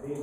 आधी